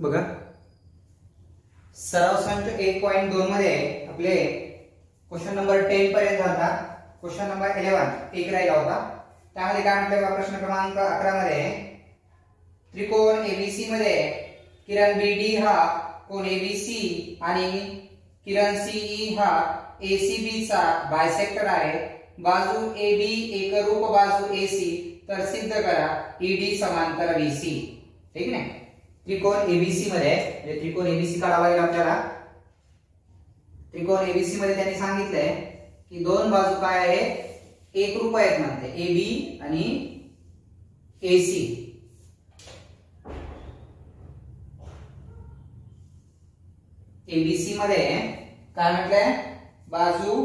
बघा. सराव संच एक पॉईंट दोन मध्ये आपले क्वेश्चन नंबर टेन पर्यंत झाला क्वेश्चन नंबर इलेव्हन एक राहिला होता. त्यामध्ये काय म्हटलं बघा प्रश्न क्रमांक अकरा मध्ये. त्रिकोण एबीसी मध्ये किरण बी डी हा कोण एबीसी आणि किरण सीई e हा एसीबी चा बायसेक्टर आहे. बाजू ए बी एकरूप बाजू एसी तर सिद्ध करा ईडी समांतर बीसी ठीक नाही त्रिकोण एबीसी मध्ये म्हणजे त्रिकोण एबीसी काढावा लागेल आपल्याला. त्रिकोण एबीसी मध्ये त्यांनी सांगितलंय की दोन बाजू काय आहे? एक रूप आहेत म्हणते. ए बी आणि एसी एबीसी मध्ये काय म्हटलंय? बाजू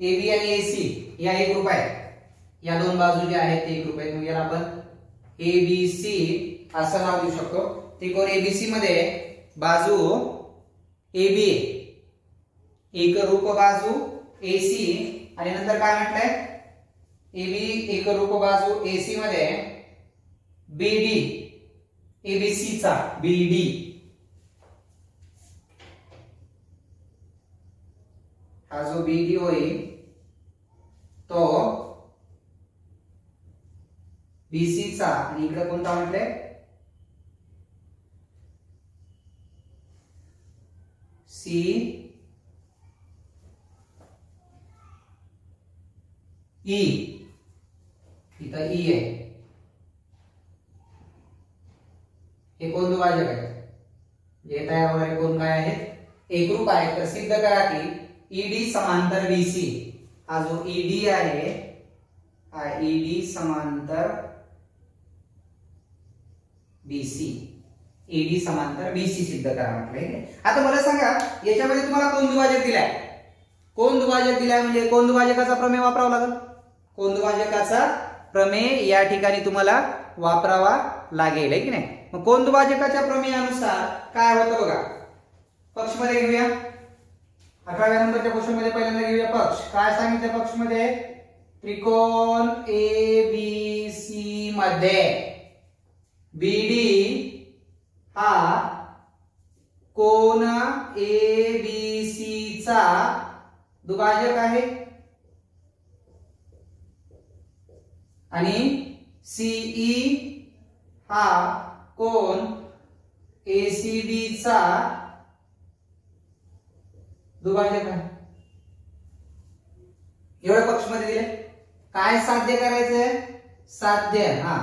ए बी आणि एसी या एक रूप आहेत. या दोन बाजू ज्या आहेत ते एक रूप आहेत म्हणजे आपण. ए बी सी असं नाव देऊ शकतो. त्रिकोण एबीसी मध्ये बाजू एबी एक रूप बाजू एसी आणि नंतर काय म्हटलंय? एबी एक रूप बाजू एसी मध्ये बीडी एबीसीचा बीडी हा जो बीडी होईल तो बीसी चा आणि इकडे कोणता म्हटलंय? सी ई इथं ई आहे हे कोण दुभाजक आहे हे? तयार होणारे कोण काय आहेत एकरूप आहे तर सिद्ध करा की ईडी समांतर बीसी हा, जो ईडी आहे हा ईडी समांतर बीसी एडी समांतर बीसी सिद्ध करा म्हटलंय आता मला सांगा याच्यामध्ये तुम्हाला कोण दुभाजक दिलाय? कोण दुभाजक दिलाय म्हणजे कोण दुभाजकाचा प्रमेय वापरावा लागेल? कोण दुभाजकाचा प्रमेय या ठिकाणी तुम्हाला वापरावा लागेल आहे की नाही? मग कोण दुभाजकाच्या प्रमेयानुसार काय होतं बघा? पक्षमध्ये घेऊया. अठराव्या नंबरच्या क्वेश्चनमध्ये पहिल्यांदा घेऊया पक्ष. काय सांगितलं पक्षमध्ये त्रिकोण ए बी सी मध्ये. बीडी हा कोण ए बी सी चा दुभाजक आहे? आणि सीई हा कोण एसीडी चा दुभाजक आहे. एवढ्या पक्षमध्ये दिले काय साध्य करायचंय? साध्य हा.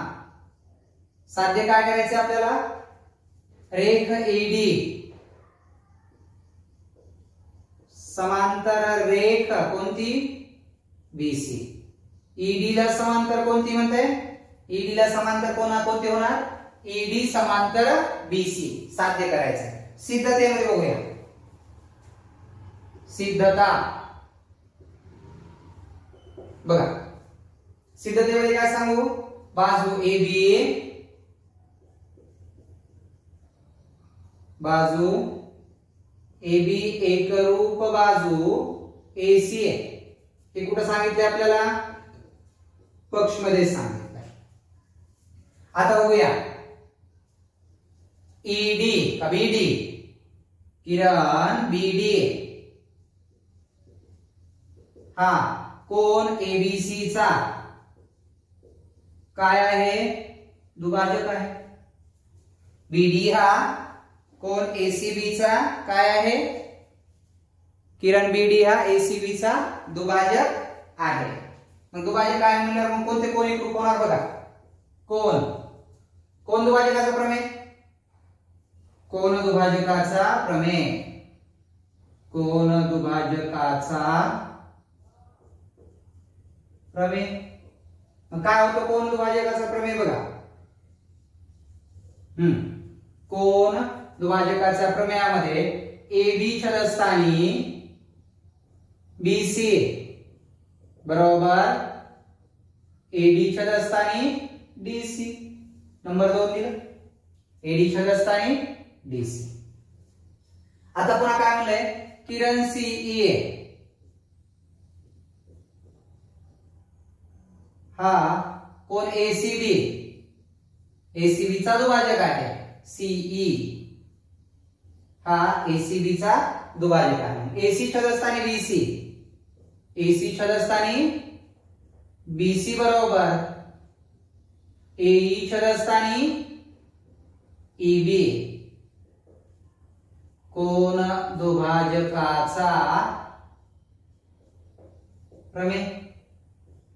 साध्य काय करायचंय आपल्याला? रेख एडी समांतर रेख कोणती? बीसी ईडी ला समांतर कोणती म्हणते? ईडी ला समांतर कोणा कोणती होणार? ईडी समांतर बीसी साध्य करायचं सिद्धतेमध्ये बघूया. सिद्धता. बघा. सिद्धतेमध्ये काय सांगू? बाजू ए बी बाजू ए बी एकरूप बाजू एसी आहे हे कुठं सांगितले आपल्याला? पक्षमध्ये सांगितलं. आता बघूया. ईडी का बीडी किरण बीडी हा कोण एबीसी चा? काय आहे? दुभाजक आहे. बीडी हा कोण एसीबी चा काय आहे? किरण बीडी हा एसीबी चा दुभाजक आहे. मग दुभाजक काय म्हणणार मग कोणते कोण एकरूप होणार बघा? कोण कोण दुभाजकाचा प्रमेय? कोण दुभाजकाचा प्रमेय? कोण दुभाजकाचा प्रमेय? मग काय होतं कोण दुभाजकाचा प्रमेय बघा? हम्म. कोण दुभाजकाच्या प्रमेयामध्ये ए बी छदस्थानी बी सी. बरोबर? ए डी छदस्थानी डी सी. नंबर दोन दिलं. ए डी छदस्थानी डी सी. आता पुन्हा काय म्हणलंय? किरण सीई हा कोण? एसीबी एसीबी चा दुभाजक आहे. सीई हा एसीबीचा दुभाजक आहे. एसी छदस्थानी बीसी एसी छदस्थानी बीसी बरोबर. एई छदस्थानी ईबी कोण दुभाजकाचा प्रमेय?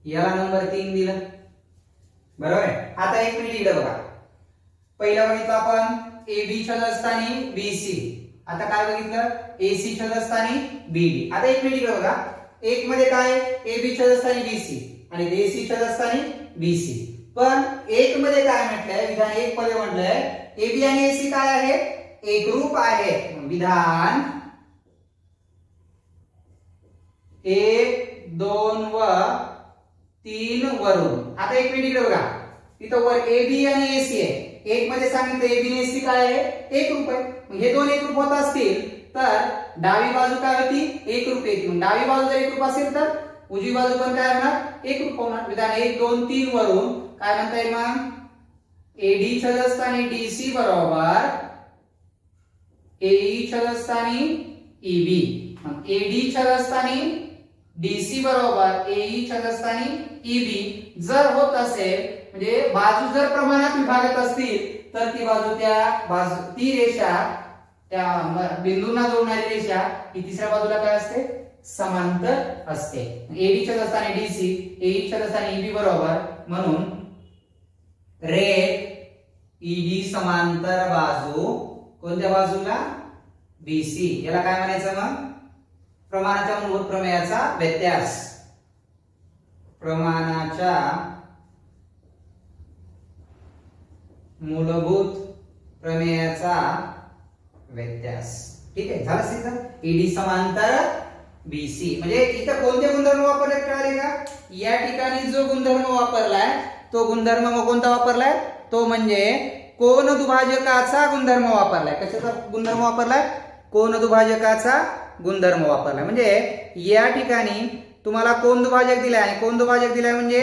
याला नंबर तीन दिलं. बरोबर आहे? आता एक मिनिट इकडे बघा. पहिला बघितलं आपण एबी छदस्थानी बीसी आता काय बघितलं? एसी छदस्थानी बीडी आता एक मिनिट बघा एक मध्ये काय? ए बी छदस्थानी बीसी आणि एसी छदस्थानी बीसी पण एक मध्ये काय म्हटलंय? विधान एक मध्ये म्हटलंय. ए बी आणि एसी काय आहे? एकरूप आहे. विधान एक दोन व तीन वरून. आता एक मिनिट बघा तिथं वर ए बी आणि एसी आहे. एक मध्ये सांगितलं ए बी एसी काय आहे? एक रूप आहे. हे दोन एक रूप होत असतील तर डावी बाजू काय होती? एक रूप डावी बाजू जर एक रूप असेल तर उजवी बाजू पण काय होणार? एक रूप होणार. विधान एक दोन तीन वरून काय म्हणता येईल मग? एडी छदस्थानी डीसी बरोबर एई छदस्थानी ईबी एडी छदस्थानी डीसी बरोबर एई छदस्थानी ईबी जर होत असेल म्हणजे बाजू जर प्रमाणात विभागत असतील तर ती बाजू त्या बाजू ती रेषा त्या बिंदूंना जोडणारी रेषा ही तिसऱ्या बाजूला काय असते? समांतर असते. एडी असताना डीसी एई असताना ईबी बरोबर. म्हणून रेड ईडी समांतर बाजू कोणत्या बाजूला? बीसी याला काय म्हणायचं मग? प्रमाणाच्या मूलभूत प्रमेयाचा व्यत्यास. प्रमाणाच्या मूलभूत प्रमेयाचा व्यत्यास. ठीक आहे झालं सिद्ध? ईडी समांतर बीसी म्हणजे इथं कोणते गुणधर्म वापरले कळाले का या ठिकाणी जो गुणधर्म वापरलाय तो गुणधर्म मग कोणता वापरलाय? तो म्हणजे कोण दुभाजकाचा गुणधर्म वापरलाय. कशाचा गुणधर्म वापरलाय? कोण दुभाजकाचा गुणधर्म वापरलाय. म्हणजे या ठिकाणी तुम्हाला कोण दुभाजक दिलाय आणि कोण दुभाजक दिलाय म्हणजे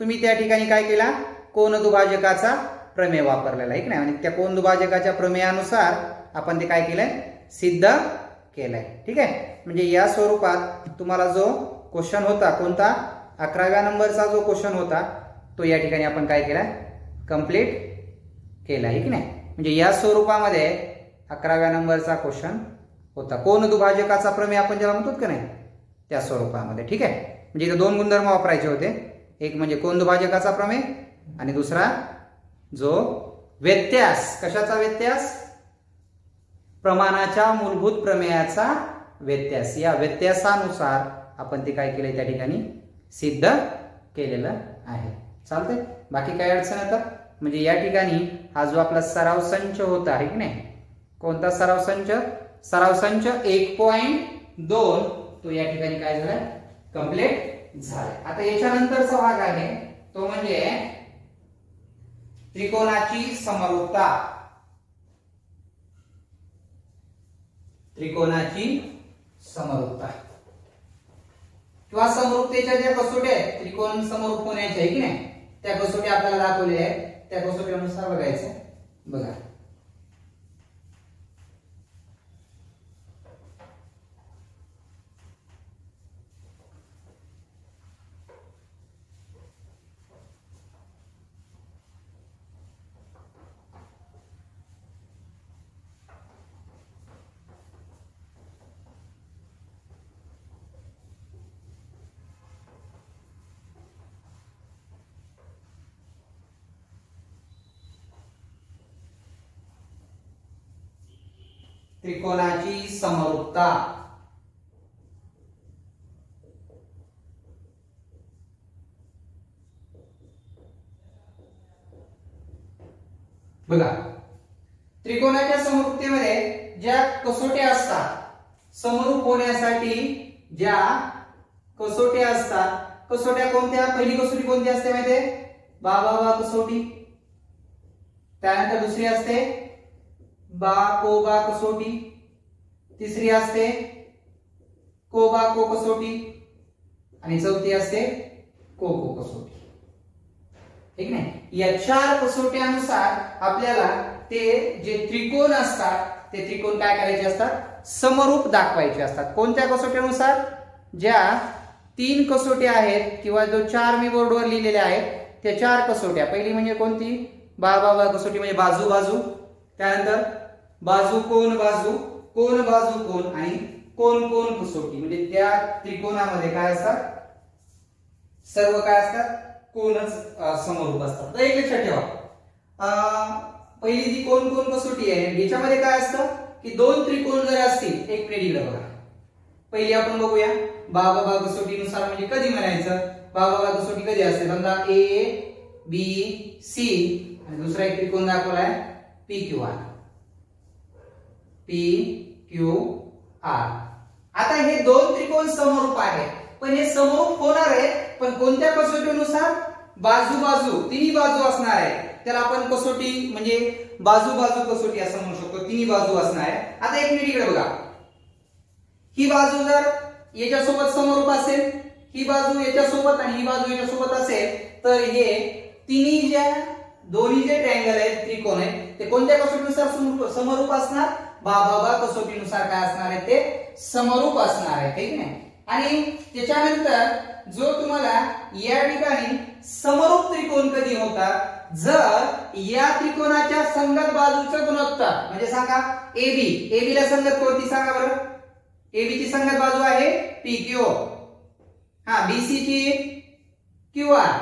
तुम्ही त्या ठिकाणी काय केला? कोण दुभाजकाचा प्रमेय वापरलेला आहे की नाही? आणि त्या कोण दुभाजकाच्या प्रमेयानुसार आपण ते काय केलंय? सिद्ध केलंय. ठीक आहे? म्हणजे या स्वरूपात तुम्हाला जो क्वेश्चन होता कोणता? अकराव्या नंबरचा जो क्वेश्चन होता तो या ठिकाणी आपण काय केला कंप्लीट केला आहे की नाही? म्हणजे या स्वरूपामध्ये अकराव्या नंबरचा क्वेश्चन होता. कोण दुभाजकाचा प्रमेय आपण ज्याला म्हणतो का नाही? त्या स्वरूपामध्ये. ठीक आहे? म्हणजे इथं दोन गुणधर्म वापरायचे होते. एक म्हणजे कोण दुभाजकाचा प्रमेय आणि दुसरा जो व्यत्यास. कशाचा व्यत्यास? प्रमाणाच्या मूलभूत प्रमेयाचा व्यत्यास. या व्यत्यासानुसार आपण ते काय केलंय त्या ठिकाणी? सिद्ध केलेलं आहे. चालतंय? बाकी काय अडचण येतात म्हणजे या ठिकाणी हा जो आपला सराव संच होता आहे की नाही? कोणता सराव संच? सराव संच एक पॉइंट दोन. तो या ठिकाणी काय झालाय कंप्लीट झालाय आता याच्यानंतरचा भाग आहे तो म्हणजे त्रिकोणाची समरूपता. त्रिकोणाची समरूपता. किंवा समरूपतेच्या ज्या कसोट्या आहेत त्रिकोण समरूप होण्याच्या आहे की नाही? त्या कसोटी आपल्याला दाखवल्या आहेत. त्या कसोट्यानुसार बघायचं बघा. त्रिकोणाची समरूपता. बघा. त्रिकोणाच्या समरूपतेमध्ये ज्या कसोट्या असतात समरूप होण्यासाठी ज्या कसोट्या असतात कसोट्या कोणत्या? पहिली कसोटी कोणती असते माहितीये? बाबा बा कसोटी. त्यानंतर दुसरी असते बा को बा कसोटी. तिसरी असते को बा को कसोटी. आणि चौथी असते को को कसोटी. ठीक नाही? या चार कसोट्यानुसार आपल्याला ते जे त्रिकोण असतात ते त्रिकोण काय करायचे असतात? समरूप दाखवायचे असतात. कोणत्या कसोट्यानुसार? ज्या तीन कसोट्या आहेत किंवा जो चार मी बोर्डवर लिहिलेल्या आहेत त्या चार कसोट्या. पहिली म्हणजे कोणती? बा बा कसोटी म्हणजे बाजू बाजू त्यानंतर बाजू कोण बाजू कोण बाजू कोण आणि कोण कोण कसोटी. म्हणजे त्या त्रिकोणामध्ये काय असतात? सर्व काय असतात? कोणच समरूप असतात. तर एक लक्षात ठेवा. पहिली जी कोण कोण कसोटी आहे याच्यामध्ये काय असतं? की दोन त्रिकोण जर असतील एक प्रेडीला बघा. पहिली आपण बघूया. बाबा बा कसोटीनुसार म्हणजे कधी म्हणायचं? बाबा बा कसोटी कधी असते? समजा ए बी सी. दुसरा एक त्रिकोण दाखवला आहे P Q R P Q R आता हे दोन त्रिकोण समरूप आहेत पण हे समरूप होणार आहे पण कोणत्या कसोटीनुसार? बाजू बाजू तिन्ही बाजू असणार आहे त्याला आपण कसोटी म्हणजे बाजू बाजू कसोटी असं म्हणू शकतो. तिन्ही बाजू असणार आहे आता एक मिनिट इकडे बघा. ही बाजू जर याच्यासोबत समरूप असेल ही बाजू याच्यासोबत आणि ही बाजू याच्यासोबत असेल तर हे तिन्ही ज्या दोन्ही जे ट्रँगल आहेत त्रिकोण आहेत ते कोणत्या कसोटीनुसार समरूप असणार? बाबा कसोटीनुसार काय असणार आहे ते? समरूप असणार आहे ठीक आहे? आणि त्याच्यानंतर जो तुम्हाला या ठिकाणी समरूप त्रिकोण कधी होतात जर या त्रिकोणाच्या संगत बाजूचं गुणोत्तर म्हणजे सांगा एबी एबी ला संगत कोणती सांगा बरं? एबी ची संगत बाजू आहे पी क्यू हा बीसी ची क्यू आर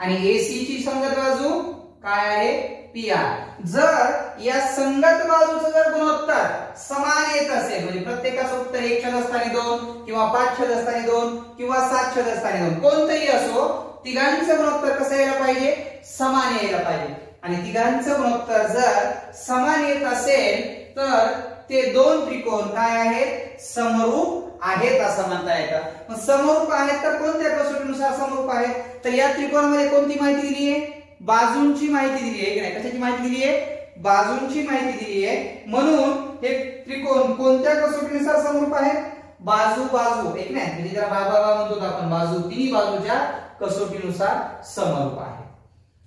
आणि एसी ची संगत बाजू काय आहे? पी आर जर या संगत बाजूचं जर गुणोत्तर समान येत असेल म्हणजे प्रत्येकाचं उत्तर एक छद असताना दोन किंवा पाच छद असताना दोन किंवा सात छद असताना दोन कोणतंही असो तिघांचं गुणोत्तर कसं यायला पाहिजे? समान यायला पाहिजे. आणि तिघांचं गुणोत्तर जर समान येत असेल तर ते दोन त्रिकोण काय आहेत समरूप आहेत असं म्हणता येतं. मग समरूप आहेत तर कोणत्या कसोटीनुसार समरूप आहेत? तर या त्रिकोणामध्ये कोणती माहिती दिली आहे? बाजूंची माहिती दिली आहे की नाही? कशाची माहिती दिली आहे? बाजूंची माहिती दिली आहे. म्हणून हे त्रिकोण कोणत्या कसोटीनुसार समरूप आहे बाजू बाजू. एक नाही म्हणजे जरा बाबा बा म्हणतो आपण बाजू. तिन्ही बाजूच्या कसोटीनुसार समरूप आहे.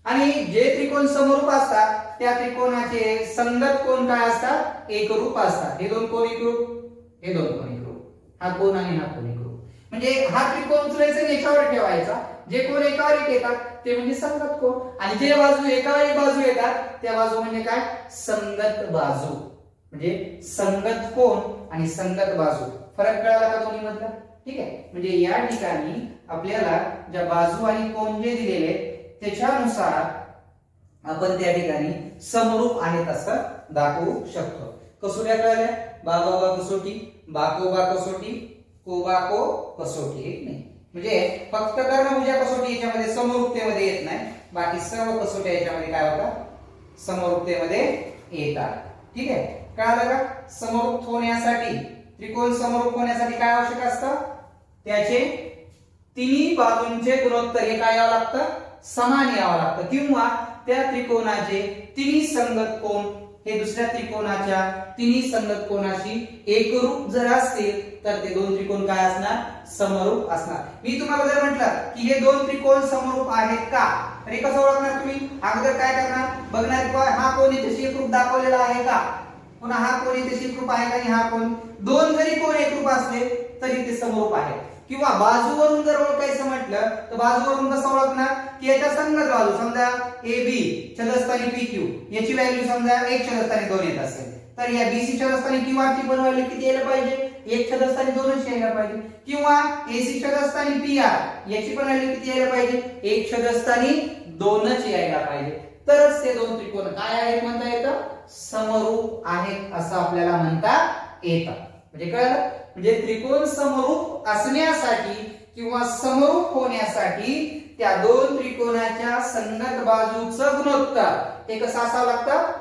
आणि जे त्रिकोण समरूप असतात त्या त्रिकोणाचे संगत कोण काय असतात? एकरूप असतात. हे दोन कोण एकरूप? हे दोन कोण हा कोण आणि हा कोण एक म्हणजे हा त्रिकोण उचलायचा याच्यावर ठेवायचा. जे कोण एकावर एक येतात ते म्हणजे संगत कोण. आणि जे बाजू एकावर एक बाजू येतात त्या बाजू म्हणजे काय? संगत बाजू. म्हणजे संगत कोण आणि संगत बाजू. फरक कळाला का दोन्ही मधला ठीक आहे. म्हणजे या ठिकाणी आपल्याला ज्या बाजू आणि कोण जे दिलेले त्याच्यानुसार आपण त्या ठिकाणी समरूप आहेत असं दाखवू शकतो. कसोट्या कळल्या बाबा कसोटी? बाकोबा कसोटी? कोबाको कसोटी एक नाही? म्हणजे फक्त कर्णभुजा कसोटी याच्यामध्ये समरूपतेमध्ये येत नाही. बाकी सर्व कसोट्या याच्यामध्ये काय होतात? समरूपतेमध्ये येतात. ठीक आहे? कळालं का? समरूप होण्यासाठी त्रिकोण समरूप होण्यासाठी काय आवश्यक असतं? त्याचे तिन्ही बाजूंचे गुणोत्तर हे काय यावं लागतं? समान यावं लागतं. किंवा त्या त्रिकोणाचे तिन्ही संगत कोण हे दुसऱ्या त्रिकोणाच्या तिन्ही संगत कोणाशी एकरूप जर असतील तर ते दोन त्रिकोण काय असणार? समरूप असणार. मी तुम्हाला जर म्हटलं की हे दोन त्रिकोण समरूप आहेत का? तर हे कसं ओळखणार तुम्ही? अगोदर काय करणार? बघणार हा कोण इथे एकरूप दाखवलेला आहे का? पुन्हा हा कोण इथे एकरूप आहे का आणि हा कोण? दोन जरी कोण एकरूप असले तरी ते समरूप आहे किंवा बाजूवरून जर ओळखायचं म्हटलं तर बाजूवरून कसं ओळखणार? की याच्या संगत बाजू समजा ए बी छदस्थानी पी क्यू याची व्हॅल्यू समजा एक छदस्थानी दोन येत असेल. तर या बीसी छदस्थानी क्यू आर ची पण व्हॅल्यू किती यायला पाहिजे? एक छदस्थानी दोनच यायला पाहिजे. किंवा एसी छदस्थानी पी आर याची पण व्हॅल्यू किती यायला पाहिजे? एक छदस्थानी दोनच यायला पाहिजे. तरच ते दोन त्रिकोण काय आहेत म्हणता येतं? समरूप आहेत असं आपल्याला म्हणता येतं. म्हणजे कळलं? म्हणजे त्रिकोण समरूप असण्यासाठी किंवा समरूप होण्यासाठी त्या दोन त्रिकोणाच्या संगत बाजूचं गुणोत्तर हे कसं असावं लागतं?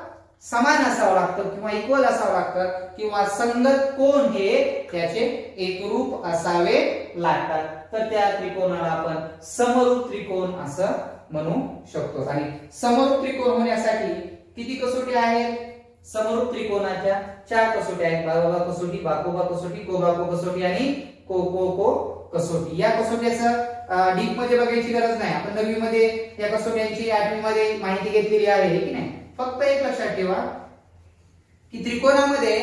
समान असावं लागतं किंवा इक्वल असावं लागतं किंवा संगत कोण हे त्याचे एकरूप असावे लागतात. तर त्या त्रिकोणाला आपण समरूप त्रिकोण असं म्हणू शकतो. आणि समरूप त्रिकोण होण्यासाठी किती कसोटी आहेत? समरूप त्रिकोणाच्या चार कसोटी आहेत. बाबा कसोटी बाकोबा कसोटी कोबाको कसोटी आणि को को को कसोटी. या कसोट्याचं डीपमध्ये बघायची गरज नाही. आपण नववी मध्ये या कसोट्यांची आठवी मध्ये माहिती घेतलेली आहे की नाही? फक्त एक लक्षात ठेवा की त्रिकोणामध्ये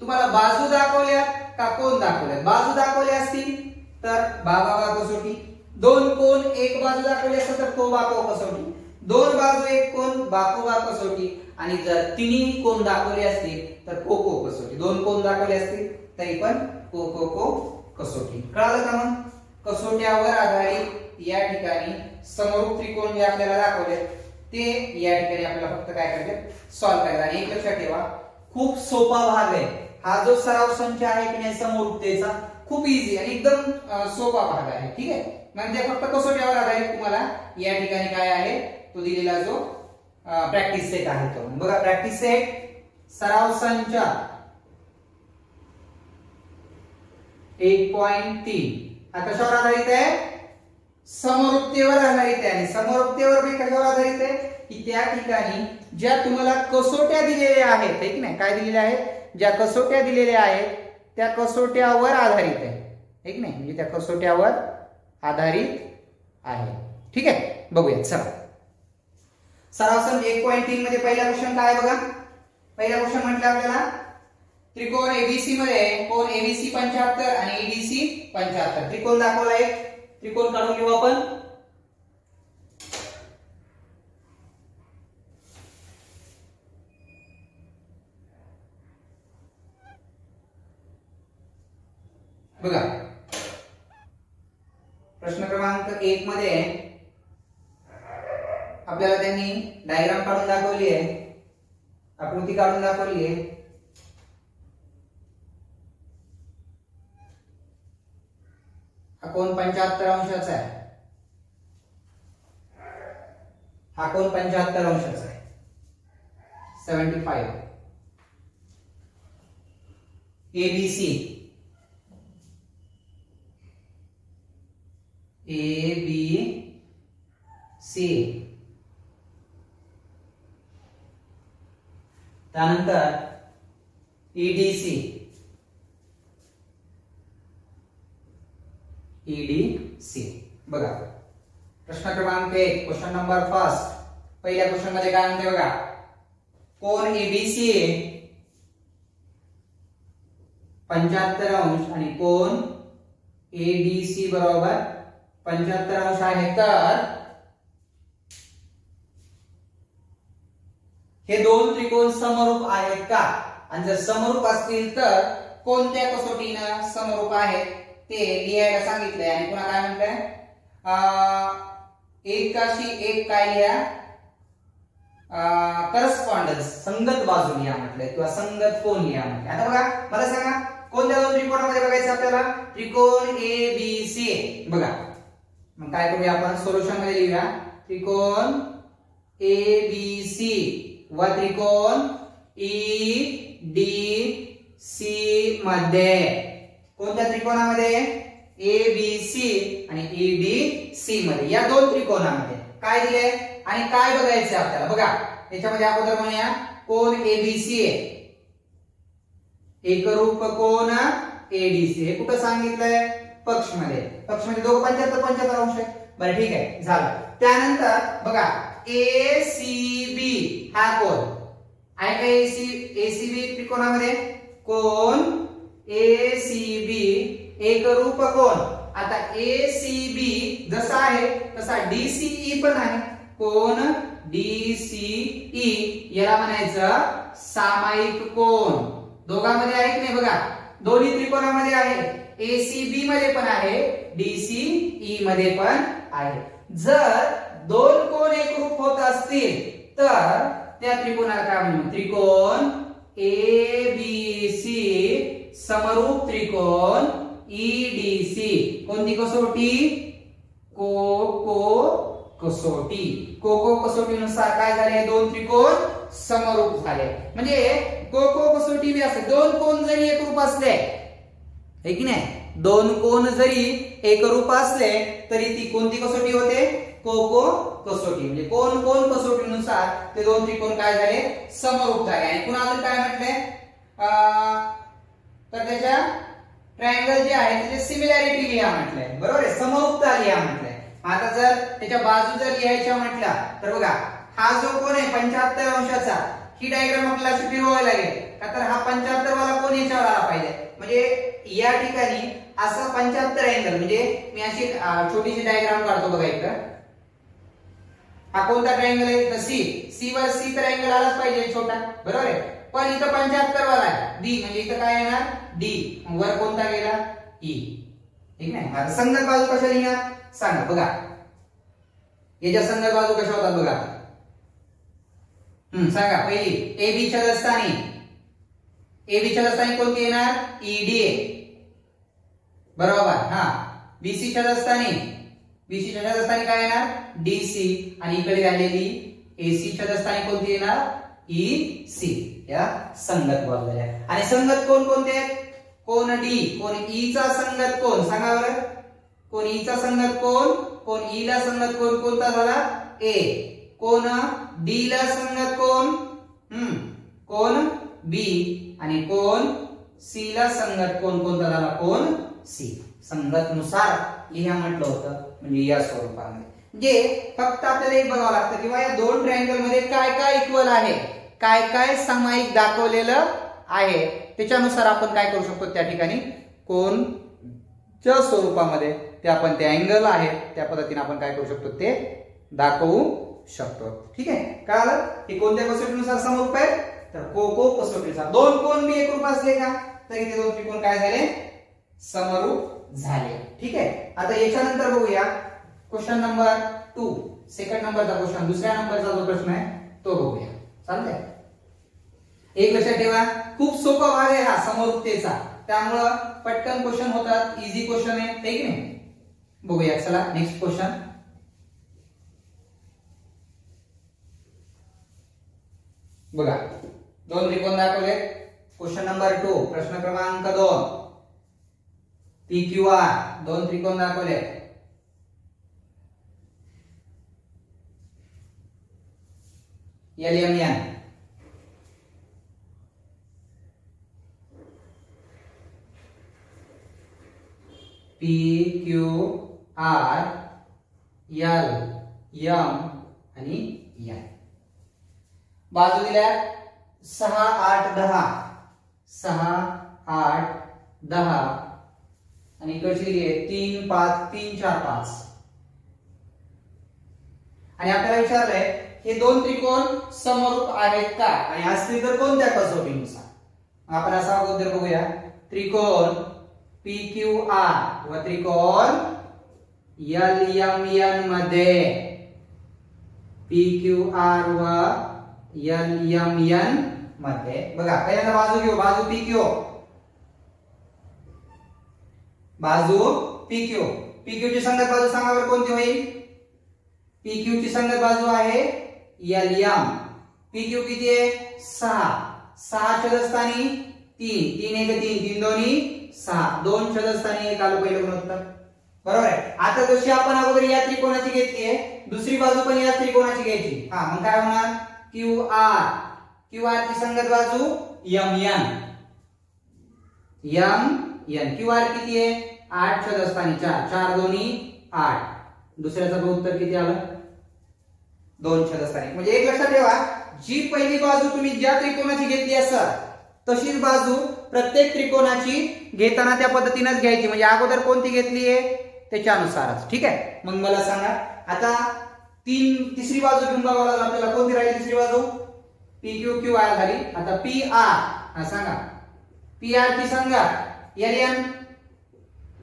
तुम्हाला बाजू दाखवल्या का कोण दाखवल्या? बाजू दाखवल्या असतील तर बाबा बा कसोटी. दोन कोण एक बाजू दाखवली असेल तर तो बाको कसोटी. दोन बाजू एक कोण? बाको बा कसोटी. आणि जर तिन्ही कोण दाखवले असतील तर को को कसोटी. दोन कोण दाखवले असतील तरी पण को को को कसोटी. कळालं का मग? कसोट्यावर आधारित या ठिकाणी समरूप त्रिकोण जे आपल्याला दाखवले ते या ठिकाणी आपल्याला फक्त काय करायचे सॉल्व्ह करायचं. आणि एक लक्षात ठेवा खूप सोपा भाग आहे. हा जो सराव संच आहे की नाही समरूपतेचा खूप इझी आणि एकदम सोपा भाग आहे. ठीक आहे? म्हणजे फक्त कसोट्यावर आधारित तुम्हाला या ठिकाणी काय आहे? तो दिलेला जो प्रॅक्टिस सेट आहे तो. बघा प्रॅक्टिस सेट सराव संच. एक पॉइंट तीन. हा कशावर आधारित आहे? समरूपतेवर आधारित आहे. आणि समरूपतेवर मी कशावर आधारित आहे? की त्या ठिकाणी ज्या तुम्हाला कसोट्या दिलेल्या आहेत की नाही? काय दिलेल्या आहेत? ज्या कसोट्या दिलेल्या आहेत त्या कसोट्यावर आधारित आहे. की नाही? म्हणजे त्या कसोट्यावर आधारित आहे. ठीक आहे? बघूया चला. सरासर एक पॉईंट तीन मध्ये पहिला क्वेश्चन काय बघा? पहिला क्वेश्चन म्हटलं आपल्याला त्रिकोण एबीसी मध्ये कोण एबीसी पंच्याहत्तर आणि ईडीसी पंच्याहत्तर. त्रिकोण दाखवला एक. त्रिकोण काढून घेऊ आपण. बघा. प्रश्न क्रमांक एक मध्ये आपल्याला त्यांनी डायग्राम काढून दाखवली आहे. आकृती काढून दाखवली आहे. हा कोण पंच्याहत्तर अंशाचा आहे. हा कोण पंच्याहत्तर अंशाचा आहे. Seventy five ABC A B C EDC EDC बघा. प्रश्न क्रमांक एक क्वेश्चन नंबर फ़र्स्ट पहिल्या क्वेश्चन मध्ये काय एबीसी पंच्याहत्तर अंश आणि एबीसी बरोबर पंच्याहत्तर अंश आहे तर हे दोन त्रिकोण समरूप आहेत का? आणि जर समरूप असतील तर कोणत्या कसोटीनं समरूप आहेत ते लिहायला सांगितलंय. आणि पुन्हा काय म्हणतंय? एकाशी एक काय लिहा? करस्पॉन्डन्स संगत बाजू लिहा म्हटलंय किंवा संगत कोण लिहा म्हटलंय. आता बघा मला सांगा कोणत्या दोन त्रिकोणामध्ये बघायचं आपल्याला? त्रिकोण ए बी सी बघा. मग काय करूया आपण? सोल्युशनमध्ये लिहूया. त्रिकोण ए बी सी व त्रिकोण ई डी सी मध्ये. कोणत्या त्रिकोणामध्ये? ए बी सी आणि ई डी सी मध्ये. या दोन त्रिकोणामध्ये. काय दिले? आणि काय बघायचं आपल्याला? बघा. याच्यामध्ये अगोदर म्हणूया. कोण एबीसी आहे? एकरूप कोण एडीसी हे कुठं सांगितलंय? पक्षमध्ये पक्षमध्ये दोघं पंच्याहत्तर पंच्याहत्तर अंश आहे. बरं ठीक आहे. झालं. त्यानंतर बघा. ए सी बी हा कोण? आहे का एसी एसीबी त्रिकोणामध्ये कोण? ए सी बी एकरूप कोण? आता ए सी बी जसा आहे तसा डीसीई पण आहे. कोण? डीसीई याला म्हणायचं सामायिक कोण? दोघांमध्ये आहे की नाही बघा. दोन्ही त्रिकोणामध्ये आहे. एसीबी मध्ये पण आहे डीसीई मध्ये पण आहे. जर दोन कोण एकरूप होत असतील तर त्या त्रिकोणाला काय म्हणू त्रिकोण ए बी सी समरूप त्रिकोण e, ईडीसी कोणती कसोटी? को को कसोटी. को को कसोटीनुसार काय झाले? दोन त्रिकोण समरूप झाले. म्हणजे को को कसोटी बी असते दोन कोण जरी एकरूप असले हे की नाही? दोन कोण जरी एकरूप असले तरी ती कोणती कसोटी होते? कोको कसोटी म्हणजे कोण कोण कसोटीनुसार ते दोन त्रिकोण काय झाले? समरूप झाले. आणि पुन्हा अजून काय म्हटले? तर त्याच्या ट्रायंगल जे आहे त्याचे सिमिलॅरिटी लिहा म्हटलंय बरोबर आहे? समरूपता लिहा म्हटलंय आता जर त्याच्या बाजू जर लिहायच्या म्हटल्या तर बघा हा जो कोण आहे पंच्याहत्तर अंशाचा ही डायग्राम आपल्याला अशी फिरवावी लागेल. का तर हा पंच्याहत्तर वाला कोण याच्यावर आला पाहिजे? म्हणजे या ठिकाणी असा पंच्याहत्तर अँगल म्हणजे मी अशी छोटीशी डायग्राम काढतो बघा इकडं. हा कोणता ट्रायंगल आहे? तर सी सी वर सी तर अँगल आलाच पाहिजे छोटा. बरोबर आहे? पण इथं पंच्याहत्तर वाला आहे. डी म्हणजे इथं काय येणार? डी वर कोणता गेला? ई ठीक नाही? आता संगत बाजू कशा लिहिणार? सांगा बघा. याच्या संगत बाजू कशा होतात बघा? हम्म सांगा. पहिली ए बी छदस्थानी ए बी छदस्थानी कोणती येणार? E, ईडी बरोबर? हा. बीसी छदस्थानी बीसी छदस्थानी काय येणार? डीसी आणि इकडे आलेली एसी स्थानी कोणती येणार? ई सी या संगत बाजूला आणि संगत कोण कोणते आहेत? कोण डी कोण ई चा संगत कोण? सांगा बरं. कोण ई चा संगत कोण? कोण ई ला संगत कोण? कोणता झाला? ए कोण डी ला संगत कोण? हम्म. कोण बी आणि कोण सी ला संगत कोण? कोणता झाला? कोण सी संगतनुसार लिहा म्हटलं होतं म्हणजे या स्वरूपामध्ये. जे फक्त आपल्याला हे बघावं लागतं किंवा या दोन ट्रायंगलमध्ये काय काय इक्वल आहे? काय काय सामायिक दाखवलेलं आहे? त्याच्यानुसार आपण काय करू शकतो त्या ठिकाणी? कोणच्या स्वरूपामध्ये? ते आपण ते अँगल आहे त्या पद्धतीने आपण काय करू शकतो ते दाखवू शकतो. ठीक आहे? कळालं? हे कोणत्या कसोटीनुसार समरूप आहे? तर को को कसोटीनुसार. दोन कोण बी एकरूप असले का? तर इथे दोन त्रिकोण काय झाले? समरूप झाले. ठीक आहे? आता याच्यानंतर बघूया. क्वेश्चन नंबर टू सेकंड नंबरचा क्वेश्चन दुसऱ्या नंबरचा जो प्रश्न आहे तो बघूया. चालतंय? एक लक्षात ठेवा. खूप सोपा भाग आहे हा समरूपतेचा. त्यामुळं पटकन क्वेश्चन होतात. इझी क्वेश्चन आहे. ठीक नाही बघूया. चला नेक्स्ट क्वेश्चन बघा. दोन त्रिकोण दाखवले. क्वेश्चन नंबर टू प्रश्न क्रमांक दोन. पी क्यू आर दोन त्रिकोण दाखवले. L M N P Q R L M आणि एन बाजू दिल्या सहा आठ दहा. सहा आठ दहा. आणि इकडची दिली आहे तीन पाच तीन चार पाच. आणि आपल्याला विचारलंय हे दोन त्रिकोण समरूप आहेत का? आणि असतील तर कोणत्या कसोटीनुसार? आपण असा अगोदर बघूया. त्रिकोण पी क्यू आर व त्रिकोण एल एम एनमध्ये. पी क्यू आर व एल एम एनमध्ये. बघा पहिल्यांदा बाजू घेऊ बाजू पी क्यू. बाजू पीक्यू पीक्यू ची संगत बाजू सांगा बरं कोणती होईल? पीक्यू ची संगत बाजू आहे एल एम पीक्यू किती आहे? सहा. सहा छदस्थानी तीन. तीन एक तीन. तीन दोन्ही सहा. दोन छदस्थानी एक आलो पहिलं गुणोत्तर. बरोबर आहे? आता जशी आपण अगोदर या त्रिकोणाची घेतली आहे? दुसरी बाजू पण या त्रिकोणाची घ्यायची? हा मग काय होणार? क्यू आर क्यू आर ची संगत बाजू M N M N Q R किती आहे? आठ छदस्थानी चार. चार दोन्ही आठ. दुसऱ्याचं उत्तर किती आलं? दोन छदस्थानी म्हणजे एक लक्षात ठेवा जी पहिली बाजू तुम्ही ज्या त्रिकोणाची घेतली असाल तशीच बाजू प्रत्येक त्रिकोणाची घेताना त्या पद्धतीनंच घ्यायची. म्हणजे अगोदर कोणती घेतली आहे? त्याच्यानुसारच. ठीक आहे? मग मला सांगा आता तीन तिसरी बाजू घेऊन बघावं लागलं आपल्याला. कोणती राहिली तिसरी बाजू? पी क्यू क्यू आर झाली. आता पी आर. हा सांगा. पी आर ती सांगा एल एन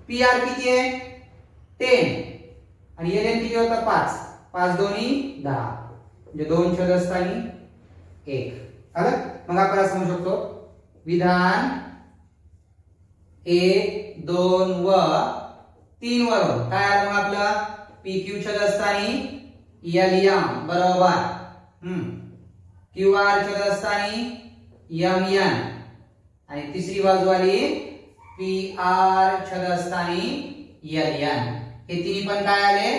पी आर किती आहे? टेन आणि एल एन किती होता पाच. पाच दोन्ही दहा. म्हणजे दोन छदस्थानी एक. आलं? मग आपण असं म्हणू शकतो. विधान एक दोन व तीन वरून. काय आलं मग आपलं? पी क्यू छदस्थानी एल एम बरोबर. हम्म. क्यू आर छदस्थानी एम एन आणि तिसरी बाजू आली पी आर छदस्थानी एल एन हे तिन्ही पण काय आले?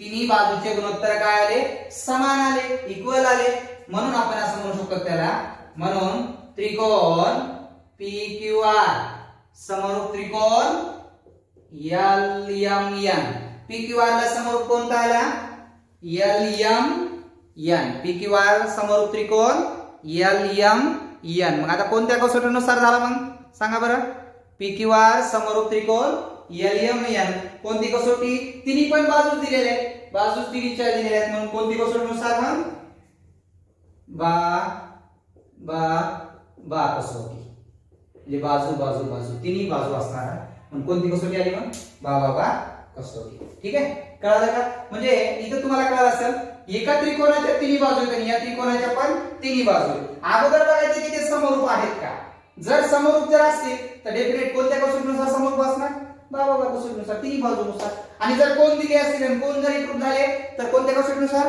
तिन्ही बाजूचे गुणोत्तर काय आले? समान आले इक्वल आले. म्हणून आपण असं म्हणू शकतो त्याला म्हणून त्रिकोण पी क्यू आर. समरूप त्रिकोण L M N. P Q R ला समरूप कोणता आला L M N. P Q R समरूप त्रिकोण एल एम एन. मग आता कोणत्या कसोटीनुसार झाला मग? सांगा बरं. पी क्यू आर समरूप त्रिकोण एल एम एन. कोणती कसोटी? तिन्ही पण बाजूस दिलेले आहेत. बाजू तिन्हीच्या दिलेल्या आहेत. म्हणून कोणती कसोटीनुसार मग? बा बा बा कसोटी. म्हणजे बाजू बाजू बाजू. तिन्ही बाजू असणार. म्हणून कोणती कसोटी आली मग? बा बा बा कसोटी. ठीक आहे? कळालं का? म्हणजे इथं तुम्हाला कळालं असेल एका त्रिकोणाच्या तिन्ही बाजू या त्रिकोणाच्या पण तिन्ही बाजू अगोदर बघायचे की ते समरूप आहेत का? जर समोर जर असतील तर डेफिनेट कोणत्या कसोटीनुसार समोर बसणार? बा कसोटीनुसार तिन्ही बाजूनुसार. आणि जर कोण दिले असतील आणि कोण जर एकरूप झाले तर कोणत्या कसोटीनुसार?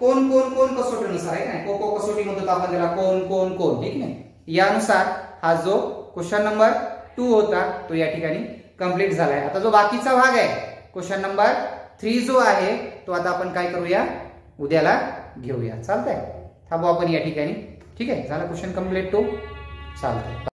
कोण कोण कोण कसोटीनुसार आहे ना को को कसोटी म्हणतो आपण त्याला कोण कोण कोण ठीक नाही? यानुसार हा जो क्वेश्चन नंबर टू होता तो या ठिकाणी कंप्लीट झालाय. आता जो बाकीचा भाग आहे क्वेश्चन नंबर थ्री जो आहे तो आता आपण काय करूया? उद्याला घेऊया. चालतंय? थांबू आपण या ठिकाणी. ठीक आहे? झाला क्वेश्चन कंप्लीट टू चालतंय